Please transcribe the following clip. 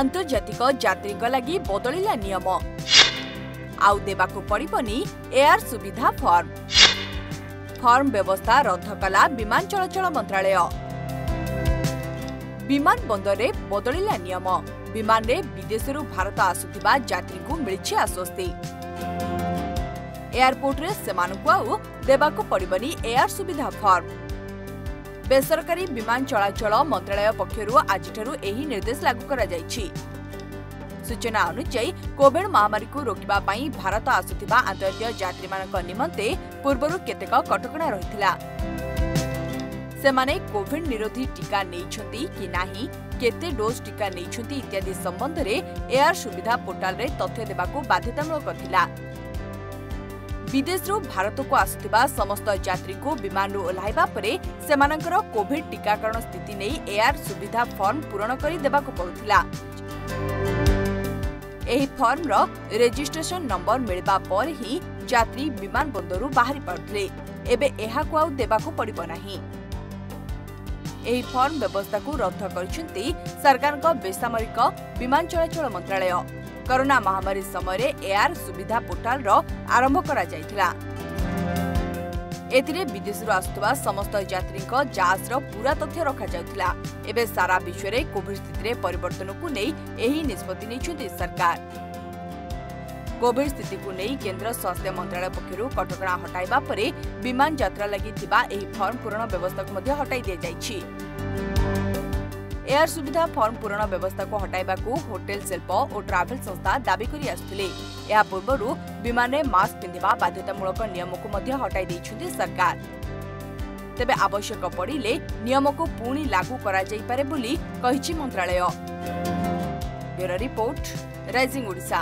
আন্তর্জাতিক যাত্রীঙ্ লাগি বদলিলা নিয়ম আউ দেবাকু পড়িবনি এয়ার সুবিধা ফর্ম ফর্ম ব্যবস্থা রদ্ধ কলা বিমান চলাচল মন্ত্রালয় বিমান বন্দরে বদলিলা নিয়ম বিমানে বিদেশরু ভারত আসুথিবা যাত্রীঙ্কু মিলিছি আশ্বস্তি এয়ারপোর্টরে সেমানকু আউ দেবাকু পড়িবনি এয়ার সুবিধা ফর্ম ବେସରକାରୀ ବିମାନ ଚଳାଚଳ ମନ୍ତ୍ରଣାଳୟ ପକ୍ଷରୁ ଆଜିଠାରୁ ଏହି ନିର୍ଦ୍ଦେଶ ଲାଗୁ କରାଯାଇଛି ସୂଚନା ଅନୁଯାୟୀ କୋଭିଡ୍ ମହାମାରୀକୁ ରୋକିବା ପାଇଁ ଭାରତ ଆସୁଥିବା ଆନ୍ତର୍ଜାତୀୟ ଯାତ୍ରୀମାନଙ୍କ ନିମନ୍ତେ ପୂର୍ବରୁ କେତେକ କଟକଣା ରହିଥିଲା ସେମାନେ କୋଭିଡ୍ ନିରୋଧୀ ଟିକା ନେଇଛନ୍ତି କି ନାହିଁ କେତେ ଡୋଜ୍ ଟିକା ନେଇଛନ୍ତି ଇତ୍ୟାଦି ସମ୍ବନ୍ଧରେ ଏୟାର ସୁବିଧା ପୋର୍ଟାଲରେ ତଥ୍ୟ ଦେବାକୁ ବାଧ୍ୟତାମୂଳକ ଥିଲା ବିଦେଶରୁ ଭାରତକୁ ଆସୁଥିବା ସମସ୍ତ ଯାତ୍ରୀଙ୍କୁ ବିମାନରୁ ଓହ୍ଲାଇବା ପରେ ସେମାନଙ୍କର କୋଭିଡ୍ ଟିକାକରଣ ସ୍ଥିତି ନେଇ ଏୟାର ସୁବିଧା ଫର୍ମ ପୂରଣ କରି ଦେବାକୁ ପଡ଼ୁଥିଲା ଏହି ଫର୍ମର ରେଜିଷ୍ଟ୍ରେସନ ନମ୍ବର ମିଳିବା ପରେ ହିଁ ଯାତ୍ରୀ ବିମାନ ବନ୍ଦରରୁ ବାହାରି ପାରୁଥିଲେ ଏବେ ଏହାକୁ ଆଉ ଦେବାକୁ ପଡ଼ିବ ନାହିଁ ଏହି ଫର୍ମ ବ୍ୟବସ୍ଥାକୁ ରଦ୍ଦ କରିଛନ୍ତି ସରକାରଙ୍କ ବେସାମରିକ ବିମାନ ଚଳାଚଳ ମନ୍ତ୍ରଣାଳୟ କରୋନା ମହାମାରୀ ସମୟରେ ଏଆର୍ ସୁବିଧା ପୋର୍ଟାଲର ଆରମ୍ଭ କରାଯାଇଥିଲା ଏଥିରେ ବିଦେଶରୁ ଆସୁଥିବା ସମସ୍ତ ଯାତ୍ରୀଙ୍କ ଯାଞ୍ଚର ପୁରା ତଥ୍ୟ ରଖାଯାଉଥିଲା ଏବେ ସାରା ବିଶ୍ୱରେ କୋଭିଡ୍ ସ୍ଥିତିରେ ପରିବର୍ତ୍ତନକୁ ନେଇ ଏହି ନିଷ୍ପତ୍ତି ନେଇଛନ୍ତି ସରକାର କୋଭିଡ୍ ସ୍ଥିତିକୁ ନେଇ କେନ୍ଦ୍ର ସ୍ୱାସ୍ଥ୍ୟ ମନ୍ତ୍ରାଳୟ ପକ୍ଷରୁ କଟକଣା ହଟାଇବା ପରେ ବିମାନ ଯାତ୍ରା ଲାଗି ଥିବା ଏହି ଫର୍ମ ପୂରଣ ବ୍ୟବସ୍ଥାକୁ ମଧ୍ୟ ହଟାଇ ଦିଆଯାଇଛି ଏୟାର ସୁବିଧା ଫର୍ମ ପୂରଣ ବ୍ୟବସ୍ଥାକୁ ହଟାଇବାକୁ ହୋଟେଲ ଶିଳ୍ପ ଓ ଟ୍ରାଭେଲ ସଂସ୍ଥା ଦାବି କରି ଆସୁଥିଲେ ଏହା ପୂର୍ବରୁ ବିମାନରେ ମାସ୍କ ପିନ୍ଧିବା ବାଧ୍ୟତାମୂଳକ ନିୟମକୁ ମଧ୍ୟ ହଟାଇ ଦେଇଛନ୍ତି ସରକାର ତେବେ ଆବଶ୍ୟକ ପଡ଼ିଲେ ନିୟମକୁ ପୁଣି ଲାଗୁ କରାଯାଇପାରେ ବୋଲି କହିଛି ମନ୍ତ୍ରାଳୟ report rising Odisha